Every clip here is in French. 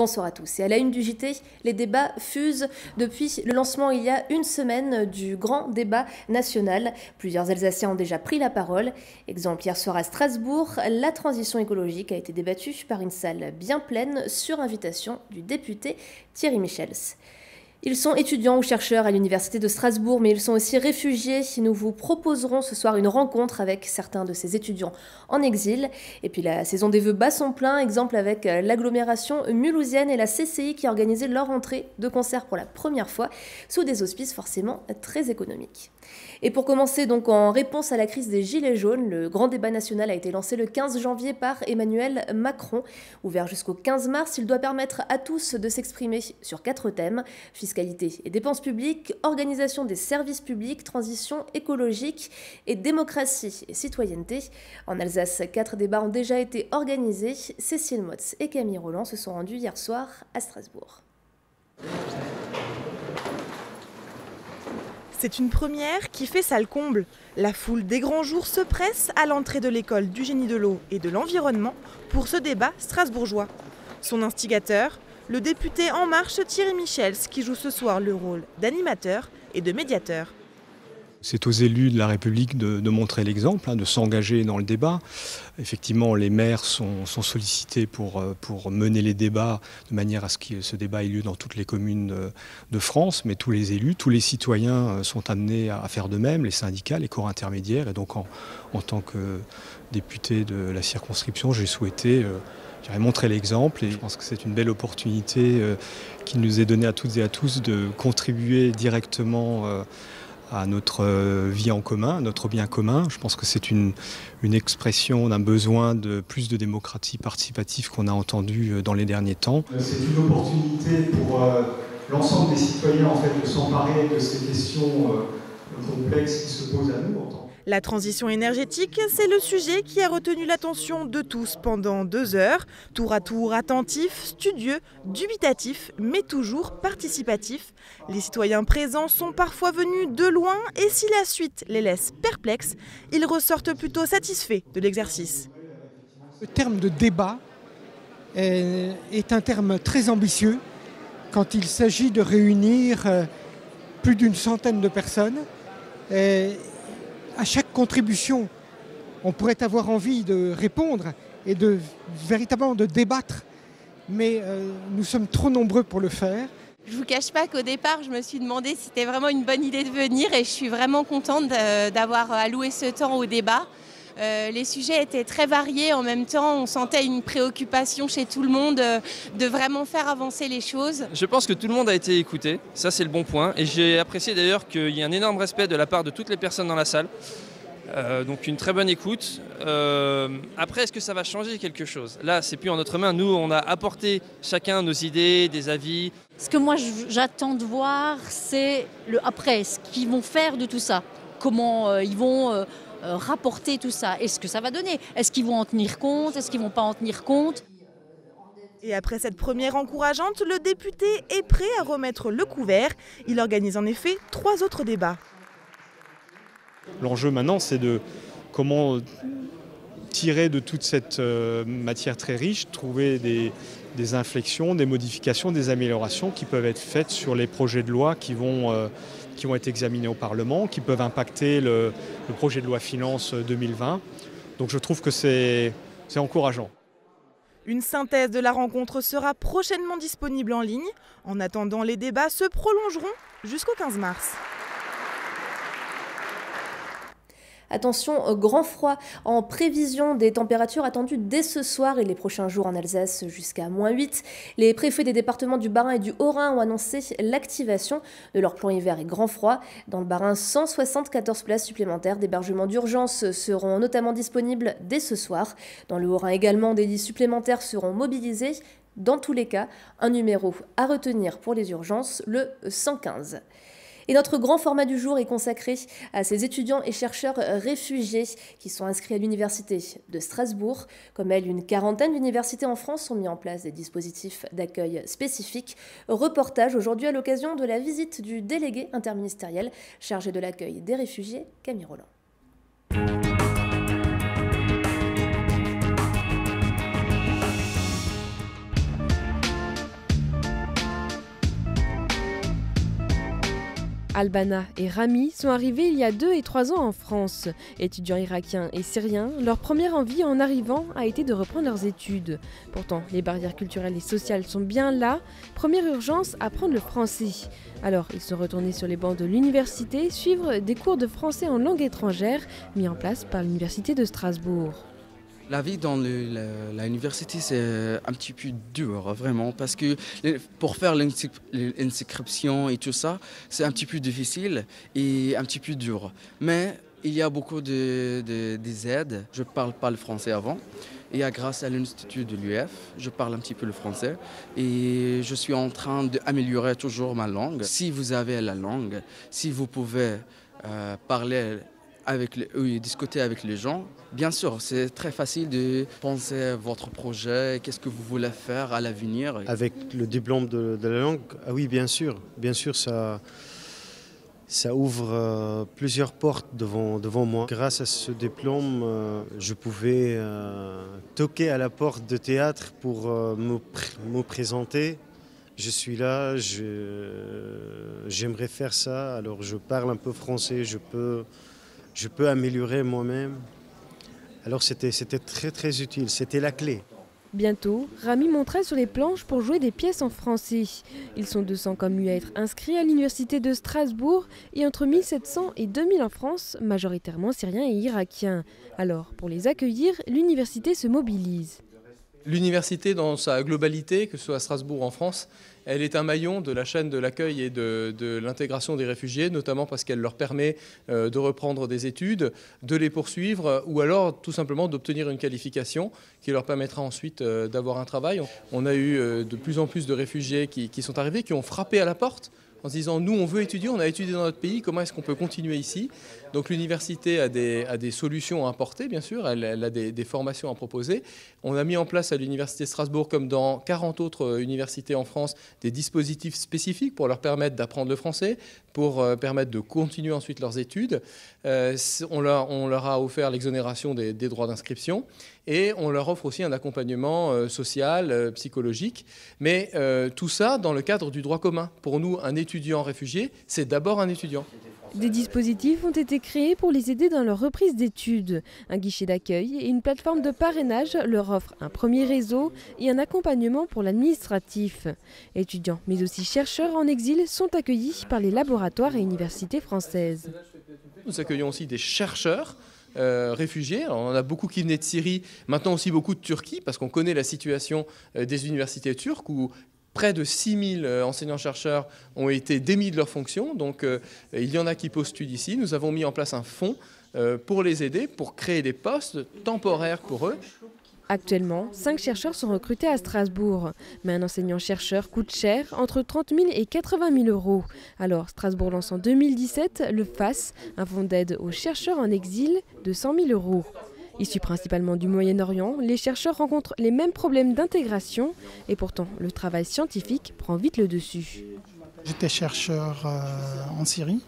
Bonsoir à tous. Et à la une du JT, les débats fusent depuis le lancement il y a une semaine du grand débat national. Plusieurs Alsaciens ont déjà pris la parole. Exemple, hier soir à Strasbourg, la transition écologique a été débattue par une salle bien pleine sur invitation du député Thierry Michels. Ils sont étudiants ou chercheurs à l'Université de Strasbourg, mais ils sont aussi réfugiés. Nous vous proposerons ce soir une rencontre avec certains de ces étudiants en exil. Et puis la saison des vœux bat son plein, exemple avec euh, l'agglomération mulhousienne et la CCI qui a organisé leur entrée de concert pour la première fois, sous des auspices forcément très économiques. Et pour commencer, donc en réponse à la crise des Gilets jaunes, le grand débat national a été lancé le 15 janvier par Emmanuel Macron. Ouvert jusqu'au 15 mars, il doit permettre à tous de s'exprimer sur quatre thèmes et dépenses publiques, organisation des services publics, transition écologique et démocratie et citoyenneté. En Alsace, quatre débats ont déjà été organisés. Cécile Motz et Camille Roland se sont rendus hier soir à Strasbourg. C'est une première qui fait salle comble. La foule des grands jours se presse à l'entrée de l'école du génie de l'eau et de l'environnement pour ce débat strasbourgeois. Son instigateur, le député En Marche Thierry Michels, qui joue ce soir le rôle d'animateur et de médiateur. C'est aux élus de la République de, montrer l'exemple, hein, de s'engager dans le débat. Effectivement, les maires sont, sollicités pour, euh, pour, mener les débats de manière à ce que ce débat ait lieu dans toutes les communes de, France, mais tous les élus, tous les citoyens euh, sont amenés à faire de même, les syndicats, les corps intermédiaires. Et donc, en, tant que député de la circonscription, j'ai souhaité euh, montrer l'exemple et je pense que c'est une belle opportunité qui nous est donnée à toutes et à tous de contribuer directement à notre euh, vie en commun, à notre bien commun. Je pense que c'est une, expression d'un besoin de plus de démocratie participative qu'on a entendu euh, dans les derniers temps. Euh, c'est une opportunité pour l'ensemble des citoyens en fait, de s'emparer de ces questions complexes qui se posent à nous en tant la transition énergétique, c'est le sujet qui a retenu l'attention de tous pendant deux heures, tour à tour attentif, studieux, dubitatif, mais toujours participatif. Les citoyens présents sont parfois venus de loin et si la suite les laisse perplexes, ils ressortent plutôt satisfaits de l'exercice. Le terme de débat est un terme très ambitieux quand il s'agit de réunir euh, plus d'une centaine de personnes à chaque contribution, on pourrait avoir envie de répondre et de véritablement de débattre, mais euh, nous sommes trop nombreux pour le faire. Je ne vous cache pas qu'au départ, je me suis demandé si c'était vraiment une bonne idée de venir et je suis vraiment contente d'avoir alloué ce temps au débat. Euh, les sujets étaient très variés. En même temps, on sentait une préoccupation chez tout le monde euh, de vraiment faire avancer les choses. Je pense que tout le monde a été écouté. Ça, c'est le bon point. Et j'ai apprécié d'ailleurs qu'il y ait un énorme respect de la part de toutes les personnes dans la salle. Euh, donc une très bonne écoute. après, est-ce que ça va changer quelque chose? Là, c'est plus en notre main. Nous, on a apporté chacun nos idées, des avis. Ce que moi j'attends de voir, c'est le après, ce qu'ils vont faire de tout ça. Comment ils vont euh, rapporter tout ça. Et ce que ça va donner? Est-ce qu'ils vont en tenir compte? Est-ce qu'ils vont pas en tenir compte? Et après cette première encourageante, le député est prêt à remettre le couvert. Il organise en effet trois autres débats. L'enjeu maintenant, c'est de comment tirer de toute cette euh, matière très riche, trouver des, inflexions, des modifications, des améliorations qui peuvent être faites sur les projets de loi qui vont euh, qui vont être examinés au Parlement, qui peuvent impacter le, projet de loi finance 2020. Donc je trouve que c'est encourageant. Une synthèse de la rencontre sera prochainement disponible en ligne. En attendant, les débats se prolongeront jusqu'au 15 mars. Attention, grand froid en prévision des températures attendues dès ce soir et les prochains jours en Alsace jusqu'à moins 8. Les préfets des départements du Bas-Rhin et du Haut-Rhin ont annoncé l'activation de leur plan hiver et grand froid. Dans le Bas-Rhin, 174 places supplémentaires d'hébergement d'urgence seront notamment disponibles dès ce soir. Dans le Haut-Rhin également, des lits supplémentaires seront mobilisés. Dans tous les cas, un numéro à retenir pour les urgences, le 115. Et notre grand format du jour est consacré à ces étudiants et chercheurs réfugiés qui sont inscrits à l'université de Strasbourg. Comme elle, une quarantaine d'universités en France ont mis en place des dispositifs d'accueil spécifiques. Reportage aujourd'hui à l'occasion de la visite du délégué interministériel chargé de l'accueil des réfugiés, Camille Roland. Albana et Rami sont arrivés il y a deux et trois ans en France. Étudiants irakiens et syriens, leur première envie en arrivant a été de reprendre leurs études. Pourtant, les barrières culturelles et sociales sont bien là. Première urgence, apprendre le français. Alors, ils sont retournés sur les bancs de l'université suivre des cours de français en langue étrangère mis en place par l'université de Strasbourg. La vie dans l'université, c'est un petit peu dur, vraiment, parce que pour faire l'inscription et tout ça, c'est un petit peu difficile et un petit peu dur. Mais il y a beaucoup de, aides. Je ne parle pas le français avant. Et grâce à l'Institut de l'UF, je parle un petit peu le français et je suis en train d'améliorer toujours ma langue. Si vous avez la langue, si vous pouvez euh, parler avec discuter avec les gens. Bien sûr, c'est très facile de penser à votre projet, qu'est-ce que vous voulez faire à l'avenir. Avec le diplôme de, la langue, ah oui, bien sûr. Bien sûr, ça, ça ouvre euh, plusieurs portes devant, devant moi. Grâce à ce diplôme, euh, je pouvais euh, toquer à la porte de théâtre pour me, me, présenter. Je suis là, j'aimerais faire ça, alors je parle un peu français, je peux je peux améliorer moi-même. Alors c'était très très utile, c'était la clé. Bientôt, Rami montrait sur les planches pour jouer des pièces en français. Ils sont 200 comme lui à être inscrits à l'université de Strasbourg et entre 1700 et 2000 en France, majoritairement syriens et irakiens. Alors, pour les accueillir, l'université se mobilise. L'université dans sa globalité, que ce soit à Strasbourg ou en France, elle est un maillon de la chaîne de l'accueil et de, l'intégration des réfugiés, notamment parce qu'elle leur permet euh, de reprendre des études, de les poursuivre ou alors tout simplement d'obtenir une qualification qui leur permettra ensuite euh, d'avoir un travail. On a eu euh, de plus en plus de réfugiés qui, qui sont arrivés, qui ont frappé à la porte en se disant nous on veut étudier, on a étudié dans notre pays, comment est-ce qu'on peut continuer ici? Donc l'université a des, solutions à apporter bien sûr, elle, a des, formations à proposer. On a mis en place à l'université de Strasbourg comme dans 40 autres euh, universités en France des dispositifs spécifiques pour leur permettre d'apprendre le français, pour euh, permettre de continuer ensuite leurs études. Euh, on, leur, a offert l'exonération des droits d'inscription et on leur offre aussi un accompagnement social, psychologique, mais tout ça dans le cadre du droit commun. Pour nous, un étudiant réfugié, c'est d'abord un étudiant. Des dispositifs ont été créés pour les aider dans leur reprise d'études. Un guichet d'accueil et une plateforme de parrainage leur offrent un premier réseau et un accompagnement pour l'administratif. Étudiants, mais aussi chercheurs en exil sont accueillis par les laboratoires et universités françaises. Nous accueillons aussi des chercheurs euh, réfugiés. on en a beaucoup qui venaient de Syrie, maintenant aussi beaucoup de Turquie, parce qu'on connaît la situation euh, des universités turques où Près de 6000 euh, enseignants-chercheurs ont été démis de leurs fonctions, donc euh, il y en a qui postulent ici. Nous avons mis en place un fonds euh, pour les aider, pour créer des postes temporaires pour eux. Actuellement, 5 chercheurs sont recrutés à Strasbourg, mais un enseignant-chercheur coûte cher, entre 30 000 et 80 000 euros. Alors, Strasbourg lance en 2017 le FAS, un fonds d'aide aux chercheurs en exil de 100 000 euros. Issus principalement du Moyen-Orient, les chercheurs rencontrent les mêmes problèmes d'intégration et pourtant le travail scientifique prend vite le dessus. J'étais chercheur euh, en Syrie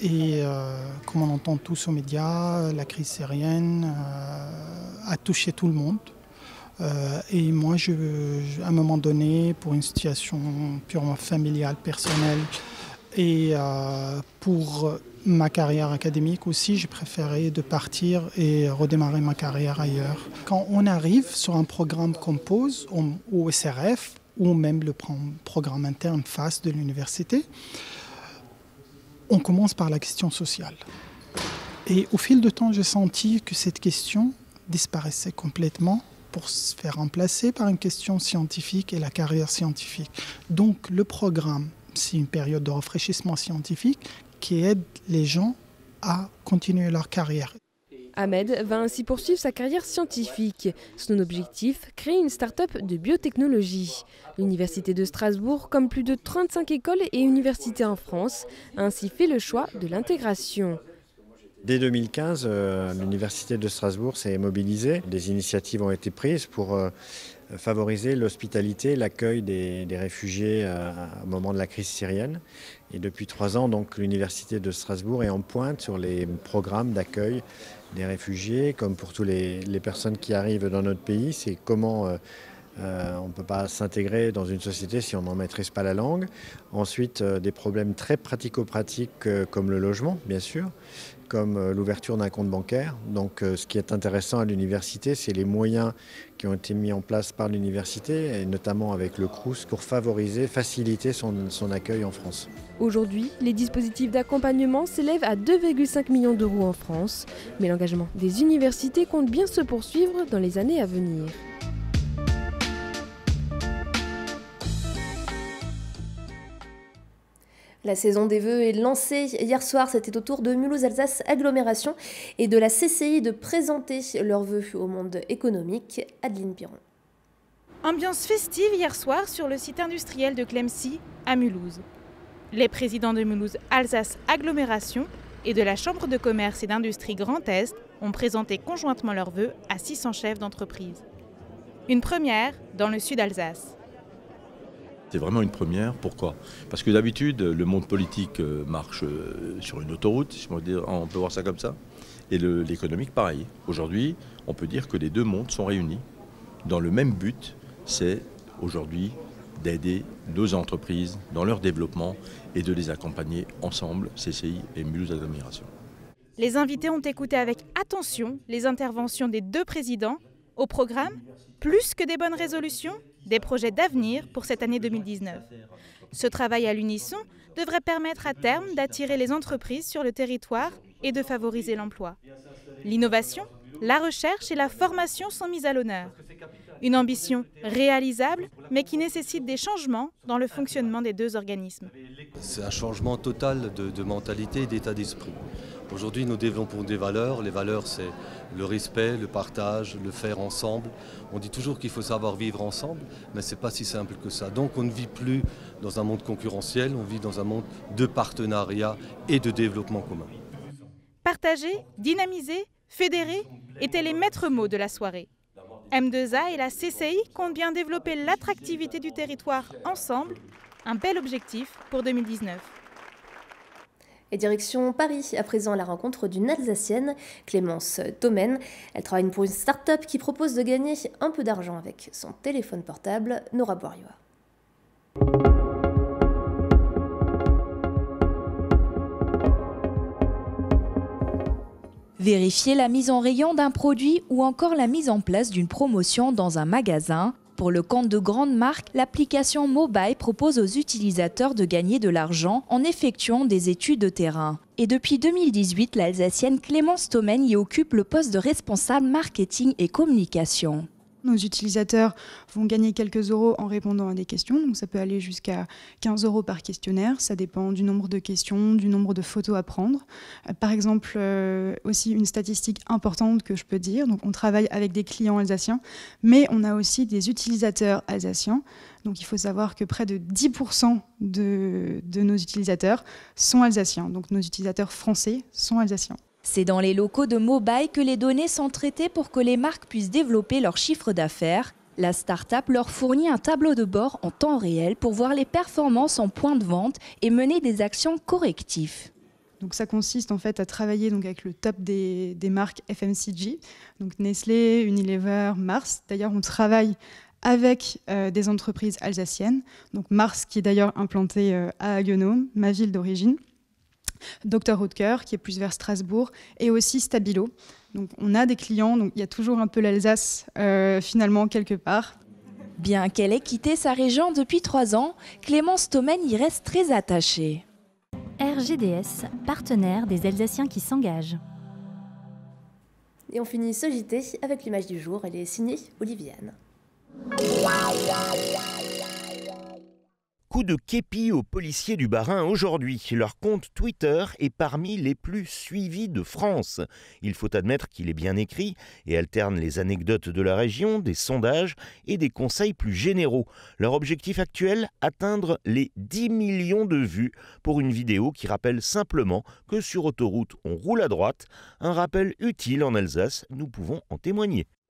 et euh, comme on entend tous aux médias, la crise syrienne euh, a touché tout le monde. et moi, je, à un moment donné, pour une situation purement familiale, personnelle, et pour ma carrière académique aussi, j'ai préféré de partir et redémarrer ma carrière ailleurs. Quand on arrive sur un programme qu'on pose au SRF ou même le programme interne face de l'université, on commence par la question sociale. Et au fil du temps, j'ai senti que cette question disparaissait complètement pour se faire remplacer par une question scientifique et la carrière scientifique. Donc le programme, c'est une période de rafraîchissement scientifique qui aide les gens à continuer leur carrière. Ahmed va ainsi poursuivre sa carrière scientifique. Son objectif, créer une start-up de biotechnologie. L'Université de Strasbourg, comme plus de 35 écoles et universités en France, a ainsi fait le choix de l'intégration. Dès 2015, euh, l'Université de Strasbourg s'est mobilisée. Des initiatives ont été prises pour euh, favoriser l'hospitalité, l'accueil des, réfugiés euh, au moment de la crise syrienne. Et depuis trois ans, l'Université de Strasbourg est en pointe sur les programmes d'accueil des réfugiés, comme pour toutes les, personnes qui arrivent dans notre pays. C'est comment Euh, on ne peut pas s'intégrer dans une société si on n'en maîtrise pas la langue. Ensuite, euh, des problèmes très pratico-pratiques euh, comme le logement, bien sûr, comme l'ouverture d'un compte bancaire. Donc ce qui est intéressant à l'université, c'est les moyens qui ont été mis en place par l'université, et notamment avec le CRUS, pour favoriser, faciliter son, son accueil en France. Aujourd'hui, les dispositifs d'accompagnement s'élèvent à 2,5 millions d'euros en France, mais l'engagement des universités compte bien se poursuivre dans les années à venir. La saison des vœux est lancée. Hier soir, c'était au tour de Mulhouse-Alsace Agglomération et de la CCI de présenter leurs vœux au monde économique. Adeline Piron. Ambiance festive hier soir sur le site industriel de Clemcy à Mulhouse. Les présidents de Mulhouse-Alsace Agglomération et de la Chambre de commerce et d'industrie Grand Est ont présenté conjointement leurs vœux à 600 chefs d'entreprise. Une première dans le sud Alsace. C'est vraiment une première. Pourquoi? Parce que d'habitude, le monde politique euh, marche euh, sur une autoroute, si on peut voir ça comme ça, et l'économique pareil. Aujourd'hui, on peut dire que les deux mondes sont réunis dans le même but, c'est aujourd'hui d'aider nos entreprises dans leur développement et de les accompagner ensemble, CCI et Mulhouse Agglomération. Les invités ont écouté avec attention les interventions des deux présidents. Au programme, plus que des bonnes résolutions, des projets d'avenir pour cette année 2019. Ce travail à l'unisson devrait permettre à terme d'attirer les entreprises sur le territoire et de favoriser l'emploi. L'innovation, la recherche et la formation sont mises à l'honneur. Une ambition réalisable, mais qui nécessite des changements dans le fonctionnement des deux organismes. C'est un changement total de, mentalité et d'état d'esprit. Aujourd'hui, nous développons des valeurs. Les valeurs, c'est le respect, le partage, le faire ensemble. On dit toujours qu'il faut savoir vivre ensemble, mais ce n'est pas si simple que ça. Donc on ne vit plus dans un monde concurrentiel, on vit dans un monde de partenariat et de développement commun. Partager, dynamiser, fédérer étaient les maîtres mots de la soirée. M2A et la CCI comptent bien développer l'attractivité du territoire ensemble, un bel objectif pour 2019. Et direction Paris, à présent la rencontre d'une Alsacienne, Clémence Thomen. Elle travaille pour une start-up qui propose de gagner un peu d'argent avec son téléphone portable, Nora Boirioa. Vérifier la mise en rayon d'un produit ou encore la mise en place d'une promotion dans un magasin, pour le compte de grandes marques, l'application Mobile propose aux utilisateurs de gagner de l'argent en effectuant des études de terrain. Et depuis 2018, l'Alsacienne Clémence Thomen y occupe le poste de responsable marketing et communication. Nos utilisateurs vont gagner quelques euros en répondant à des questions, donc ça peut aller jusqu'à 15 euros par questionnaire, ça dépend du nombre de questions, du nombre de photos à prendre. Euh, par exemple, euh, aussi une statistique importante que je peux dire, donc on travaille avec des clients alsaciens, mais on a aussi des utilisateurs alsaciens, donc il faut savoir que près de 10% de, de nos utilisateurs sont alsaciens, donc nos utilisateurs français sont alsaciens. C'est dans les locaux de Mobile que les données sont traitées pour que les marques puissent développer leur chiffre d'affaires. La start-up leur fournit un tableau de bord en temps réel pour voir les performances en point de vente et mener des actions correctives. Donc ça consiste en fait à travailler donc avec le top des, marques FMCG, donc Nestlé, Unilever, Mars. D'ailleurs, on travaille avec euh, des entreprises alsaciennes, donc Mars qui est d'ailleurs implanté euh, à Haguenau, ma ville d'origine. Dr Rutger, qui est plus vers Strasbourg, et aussi Stabilo. Donc on a des clients, donc il y a toujours un peu l'Alsace euh, finalement quelque part. Bien qu'elle ait quitté sa région depuis trois ans, Clémence Thomen y reste très attachée. RGDS, partenaire des Alsaciens qui s'engagent. Et on finit ce JT avec l'image du jour, elle est signée Oliviane. De képi aux policiers du Barin aujourd'hui. Leur compte Twitter est parmi les plus suivis de France. Il faut admettre qu'il est bien écrit et alterne les anecdotes de la région, des sondages et des conseils plus généraux. Leur objectif actuel, atteindre les 10 millions de vues pour une vidéo qui rappelle simplement que sur autoroute on roule à droite. Un rappel utile en Alsace, nous pouvons en témoigner.